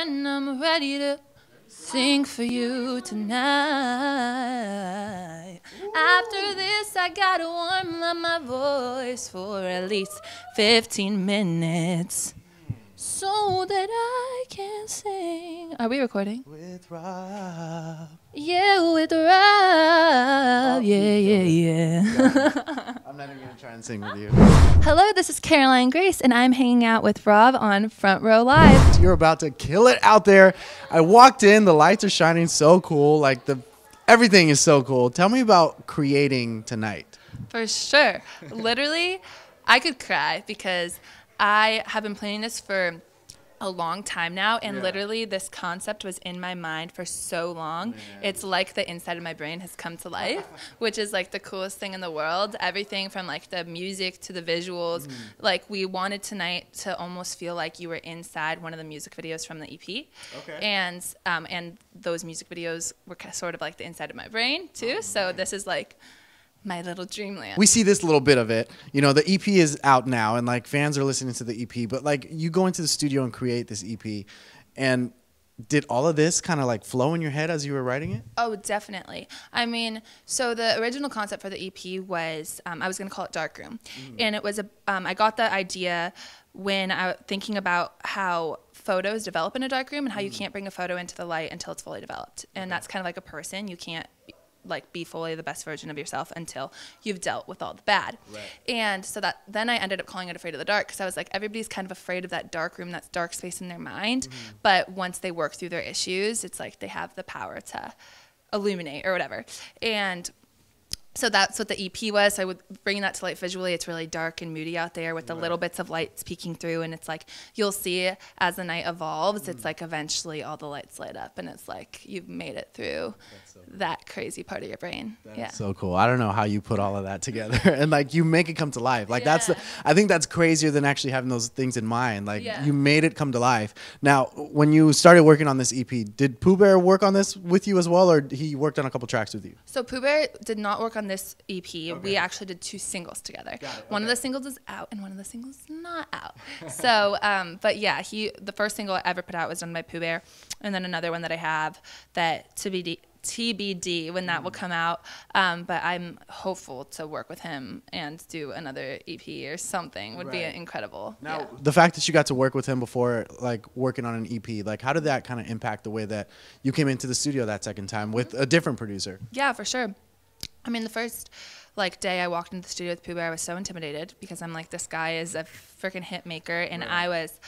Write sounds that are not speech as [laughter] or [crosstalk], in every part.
and I'm ready to sing for you tonight. After this, I gotta warm up my voice for at least 15 minutes so that I can sing. Are we recording? With Rob. Yeah, with Rob. Yeah, yeah, yeah. I'm [laughs] not even gonna try and sing with you. Hello, this is Caroline Grace, and I'm hanging out with Rob on Front Row Live. You're about to kill it out there. I walked in, the lights are shining so cool. Like the everything is so cool. Tell me about creating tonight. For sure. Literally, I could cry because I have been planning this for a long time now and Yeah. literally this concept was in my mind for so long. It's like the inside of my brain has come to life [laughs] which is like the coolest thing in the world. Everything from like the music to the visuals. Mm-hmm. like we wanted tonight to almost feel like you were inside one of the music videos from the ep Okay. and um, and those music videos were sort of like the inside of my brain too. So this is like my little dreamland We see this little bit of it. You know, the EP is out now and like fans are listening to the EP, but like you go into the studio and create this EP and did all of this kind of like flow in your head as you were writing it? Oh, definitely. I mean, so the original concept for the EP was um, I was going to call it Darkroom, and it was a. Um, I got the idea when I was thinking about how photos develop in a darkroom and how you can't bring a photo into the light until it's fully developed, and that's kind of like a person. You can't like be fully the best version of yourself until you've dealt with all the bad. Right. And so that then I ended up calling it Afraid of the Dark because I was like everybody's kind of afraid of that dark room, that dark space in their mind, mm-hmm. but once they work through their issues, it's like they have the power to illuminate or whatever. And so that's what the EP was. So I would bring that to light visually. It's really dark and moody out there with the little bits of lights peeking through, and it's like you'll see as the night evolves. It's mm. like eventually all the lights light up, and it's like you've made it through that crazy part of your brain. yeah. So cool. I don't know how you put all of that together [laughs] and like you make it come to life. Like that's the, I think that's crazier than actually having those things in mind. Like Yeah. you made it come to life. Now, when you started working on this EP, did Poo Bear work on this with you as well or he worked on a couple tracks with you? So Poo Bear did not work on this EP. We actually did two singles together. Got it, One of the singles is out, and one of the singles is not out. [laughs] so, um, but yeah, he the first single I ever put out was done by Poo Bear, and then another one that I have that to be TBD when that will come out. Um, but I'm hopeful to work with him and do another EP or something. Would be incredible. Now, yeah. the fact that you got to work with him before, like working on an EP, like how did that kind of impact the way that you came into the studio that second time with a different producer? Yeah, for sure. I mean, the first like day I walked into the studio with Poo Bear, I was so intimidated because I'm like, this guy is a freaking hit maker, and I was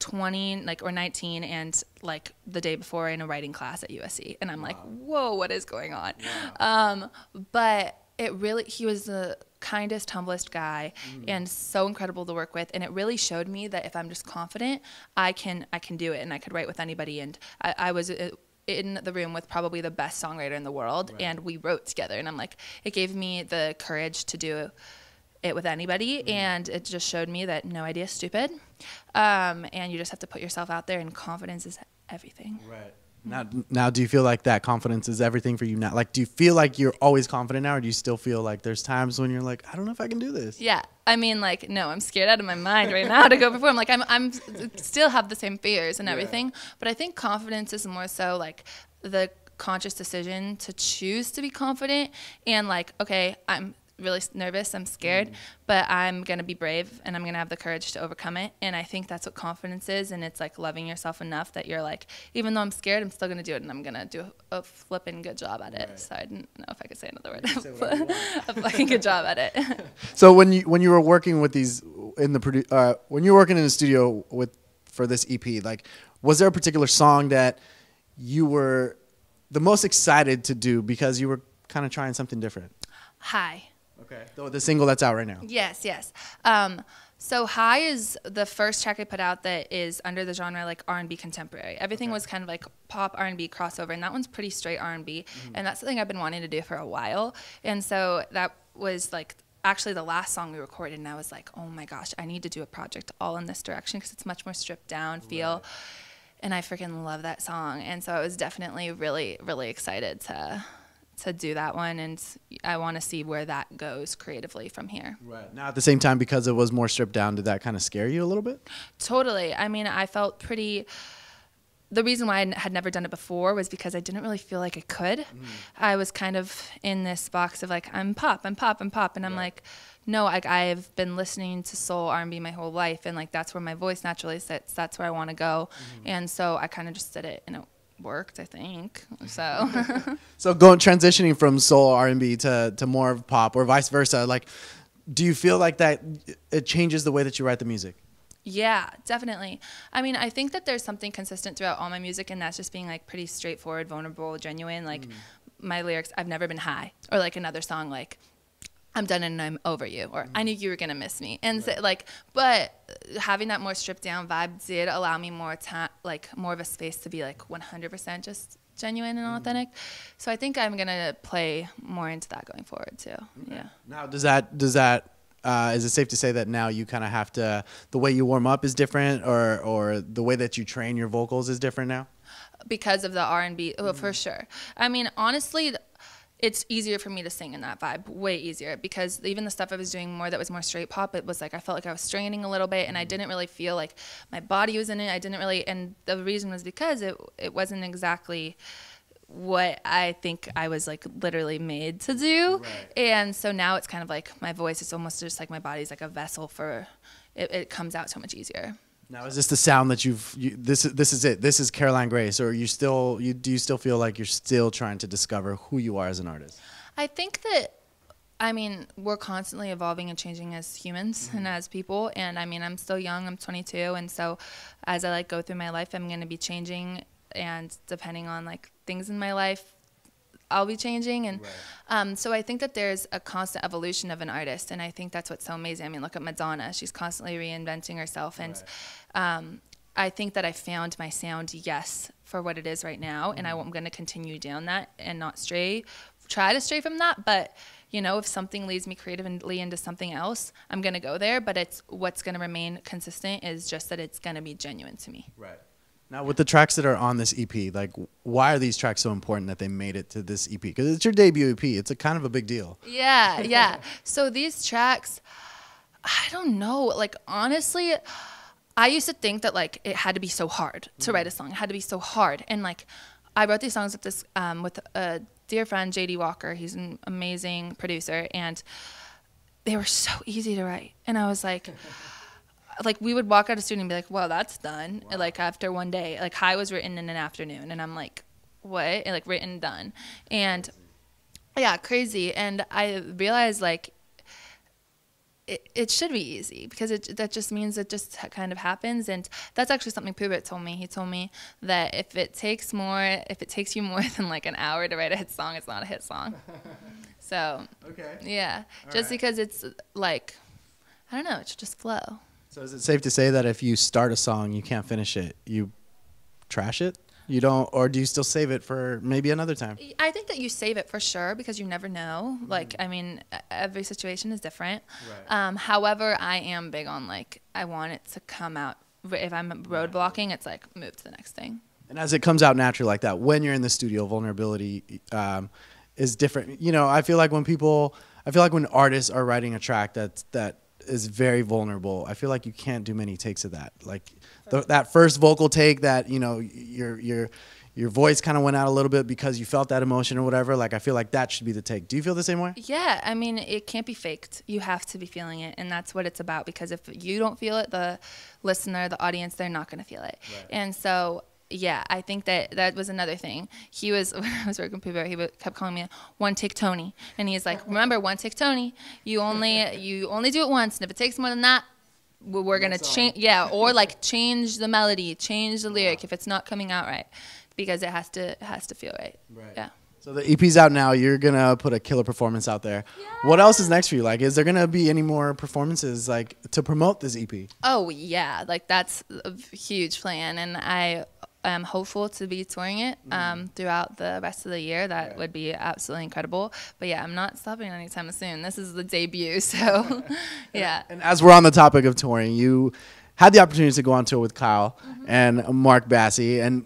20, like or 19, and like the day before in a writing class at USC, and I'm like, whoa, what is going on? Um, but it really, he was the kindest, humblest guy, and so incredible to work with, and it really showed me that if I'm just confident, I can, I can do it, and I could write with anybody, and I, I was. uh in the room with probably the best songwriter in the world and we wrote together and i'm like it gave me the courage to do it with anybody and it just showed me that no idea is stupid um, and you just have to put yourself out there and confidence is everything. Right. Now, now, do you feel like that confidence is everything for you now? Like, do you feel like you're always confident now, or do you still feel like there's times when you're like, I don't know if I can do this? yeah i mean like no i'm scared out of my mind right now to go perform like i'm i'm still have the same fears and everything but i think confidence is more so like the conscious decision to choose to be confident and like okay i'm really nervous i'm scared but i'm going to be brave and i'm going to have the courage to overcome it and i think that's what confidence is and it's like loving yourself enough that you're like even though i'm scared i'm still going to do it and i'm going to do a flipping good job at it. So i didn't know if i could say another word. [laughs] A fucking good job at it. [laughs] So when you when you were working with these in the produ- uh, when you were working in the studio with for this EP, like, was there a particular song that you were the most excited to do because you were kind of trying something different? hi Okay. The, the single that's out right now. Yes, yes. Um, so High is the first track I put out that is under the genre like R&B contemporary. Everything was kind of like pop R&B crossover, and that one's pretty straight R&B, and that's something I've been wanting to do for a while. And so that was like actually the last song we recorded, and I was like, oh my gosh, I need to do a project all in this direction because it's much more stripped down feel. And I freaking love that song, and so I was definitely really, really excited to to do that one, and I want to see where that goes creatively from here. Right. Now at the same time, because it was more stripped down, did that kind of scare you a little bit? Totally. I mean, I felt pretty the reason why I had never done it before was because I didn't really feel like I could. Mm. I was kind of in this box of like I'm pop, I'm pop, I'm pop, and I'm like, no, like I've been listening to soul R&B my whole life, and like that's where my voice naturally sits. That's where I want to go, mm-hmm. and so I kind of just did it, and it worked, I think. So [laughs] So going transitioning from soul R and B to to more of pop or vice versa, like, do you feel like that it changes the way that you write the music? Yeah, definitely. I mean, I think that there's something consistent throughout all my music, and that's just being like pretty straightforward, vulnerable, genuine. Like mm. my lyrics, I've never been high, or like another song, like I'm done and I'm over you, or I mm. knew you were gonna miss me, and so, like, but having that more stripped down vibe did allow me more time, like more of a space to be like 100% just genuine and mm-hmm. authentic. So I think I'm gonna play more into that going forward too. Yeah. Now, does that does that uh, is it safe to say that now you kind of have to the way you warm up is different, or or the way that you train your vocals is different now? because of the R&B well, oh, for mm. sure. I mean, honestly, it's easier for me to sing in that vibe, way easier because even the stuff I was doing more that was more straight pop, it was like I felt like I was straining a little bit and I mm-hmm. didn't really feel like my body was in it. I didn't really and the reason was because it it wasn't exactly what I think I was like literally made to do. And so now it's kind of like my voice is almost just like my body's like a vessel for it, it comes out so much easier. Now, is this the sound that you've you, this is this is it? This is Caroline Grace, or you still you do you still feel like you're still trying to discover who you are as an artist? I think that I mean, we're constantly evolving and changing as humans and mm-hmm. as people. And I mean, I'm still young, I'm 22. And so as I like go through my life, I'm going to be changing. And depending on like things in my life, I'll be changing. And um, so I think that there's a constant evolution of an artist. And I think that's what's so amazing. I mean, look at Madonna. She's constantly reinventing herself. And um, I think that I found my sound, yes, for what it is right now. And I, I'm going to continue down that and not stray, try to stray from that. But, you know, if something leads me creatively into something else, I'm going to go there. But it's what's going to remain consistent is just that it's going to be genuine to me. Right. Now, with the tracks that are on this EP, like, why are these tracks so important that they made it to this EP? Because it's your debut EP. It's a kind of a big deal. Yeah, [laughs] yeah. so these tracks, I don't know. Like honestly, I used to think that like it had to be so hard to write a song. It had to be so hard, and like I wrote these songs with this um, with a dear friend JD Walker. He's an amazing producer, and they were so easy to write. And I was like. [laughs] Like we would walk out of studio and be like, "Well, that's done." And, Like after one day, like High was written in an afternoon, and I'm like, "What?" And, like written done, and yeah crazy and i realized like it, it should be easy because it that just means it just kind of happens and that's actually something Poo Bear told me he told me that if it takes more if it takes you [laughs] more than like an hour to write a hit song it's not a hit song [laughs] so Okay. yeah All just right. because it's like i don't know it should just flow So, is it safe to say that if you start a song, you can't finish it, you trash it? You don't, or do you still save it for maybe another time? I think that you save it for sure because you never know. Like, I mean, every situation is different. Right. Um, however, I am big on like I want it to come out. If I'm road blocking, it's like move to the next thing. And as it comes out naturally like that, when you're in the studio, vulnerability um, is different. You know, I feel like when people, I feel like when artists are writing a track that that is very vulnerable, I feel like you can't do many takes of that. Like the, that first vocal take that you know your your your voice kind of went out a little bit because you felt that emotion or whatever. Like I feel like that should be the take. Do you feel the same way? Yeah, I mean, it can't be faked. You have to be feeling it, and that's what it's about. Because if you don't feel it, the listener, the audience, they're not going to feel it. Right. And so, yeah, I think that that was another thing. He was [laughs] when I was working with Poo he would- kept calling me one take Tony, and he's like, "Remember, one take Tony. You only [laughs] you only do it once, and if it takes more than that." we- We're gonna change, yeah, or [laughs] like change the melody, change the lyric if it's not coming out right, because it has to it has to feel right. Right. Yeah. So the EP's out now. You're gonna put a killer performance out there. What else is next for you? Like, is there gonna be any more performances like to promote this E EP? Oh yeah, like that's a huge plan, and I am hopeful to be touring it mm-hmm. um, throughout the rest of the year. That Yeah. would be absolutely incredible. But yeah, I'm not stopping anytime soon. This is the debut, [laughs] so [laughs] [laughs] yeah. And as we're on the topic of touring, you had the opportunity to go on tour with Kyle mm-hmm. and Marc Bassy. And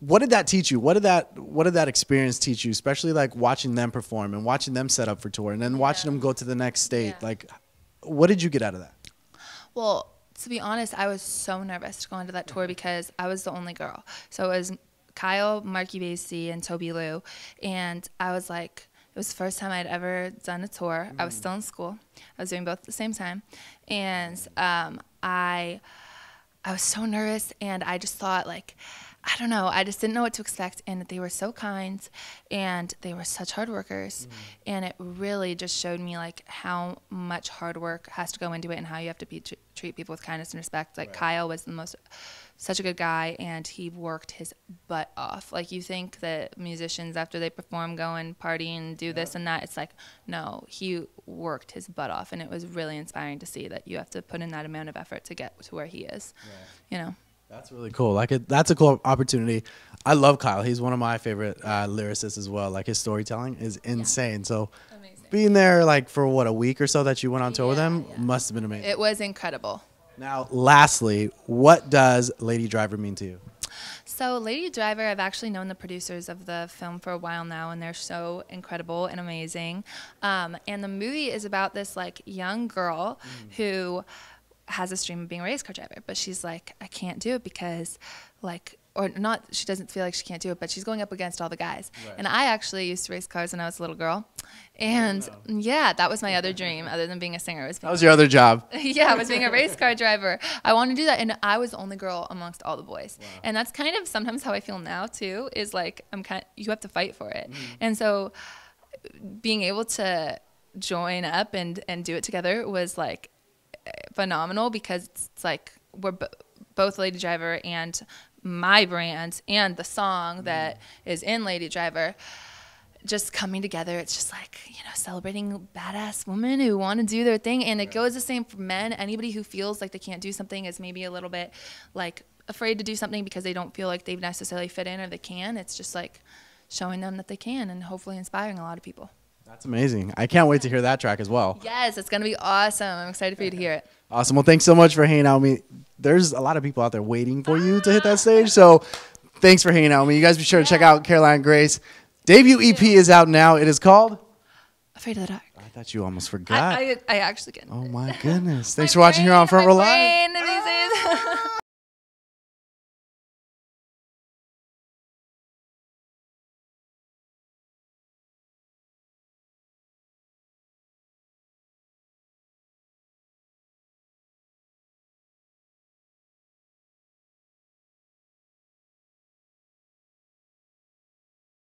what did that teach you? What did that What did that experience teach you? Especially like watching them perform and watching them set up for tour, and then watching Yeah. them go to the next state. Yeah. Like, what did you get out of that? Well, to be honest, I was so nervous to go into that tour because I was the only girl. So it was Kyle, Marky Basie, and Toby Lou, and I was like, it was the first time I'd ever done a tour. I was still in school. I was doing both at the same time, and um, I, I was so nervous, and I just thought like. I don't know. I just didn't know what to expect, and they were so kind, and they were such hard workers, mm. and it really just showed me like how much hard work has to go into it, and how you have to be, treat people with kindness and respect. Like Kyle was the most, such a good guy, and he worked his butt off. Like you think that musicians after they perform go and party and do this and that, it's like no, he worked his butt off, and it was really inspiring to see that you have to put in that amount of effort to get to where he is. You know. That's really cool. Like it, that's a cool opportunity. I love Kyle. He's one of my favorite uh, lyricists as well. Like his storytelling is insane. So Amazing. being there like for what a week or so that you went on tour with Yeah, him yeah. must have been amazing. It was incredible. now, lastly, what does Lady Driver mean to you? So, Lady Driver, I've actually known the producers of the film for a while now, and they're so incredible and amazing. Um, and the movie is about this like young girl who has a dream of being a race car driver, but she's like, I can't do it because, like, or not, she doesn't feel like she can't do it, but she's going up against all the guys. And I actually used to race cars when I was a little girl. And yeah, that was my other [laughs] dream, other than being a singer, was That was your other job. [laughs] yeah, I was being a race car driver. I wanted to do that, and I was the only girl amongst all the boys. And that's kind of sometimes how I feel now too. Is like I'm kind. of, you have to fight for it, mm-hmm. and so being able to join up and and do it together was like phenomenal because it's, it's like we're b- both Lady Driver and my brand and the song mm-hmm. that is in Lady Driver just coming together. It's just like, you know, celebrating badass women who want to do their thing. And it goes the same for men. Anybody who feels like they can't do something is maybe a little bit like afraid to do something because they don't feel like they've necessarily fit in or they can. It's just like showing them that they can and hopefully inspiring a lot of people. That's amazing. I can't wait to hear that track as well. Yes, it's going to be awesome. I'm excited for you to hear it. Awesome. Well, thanks so much for hanging out with me. There's a lot of people out there waiting for you to hit that stage. So thanks for hanging out with me. You guys be sure to check out Caroline Grace. Debut EP is out now. It is called. Afraid of the dark. I thought you almost forgot. I, I, I actually get oh my goodness. Thanks for watching here on Front Row Live. [laughs]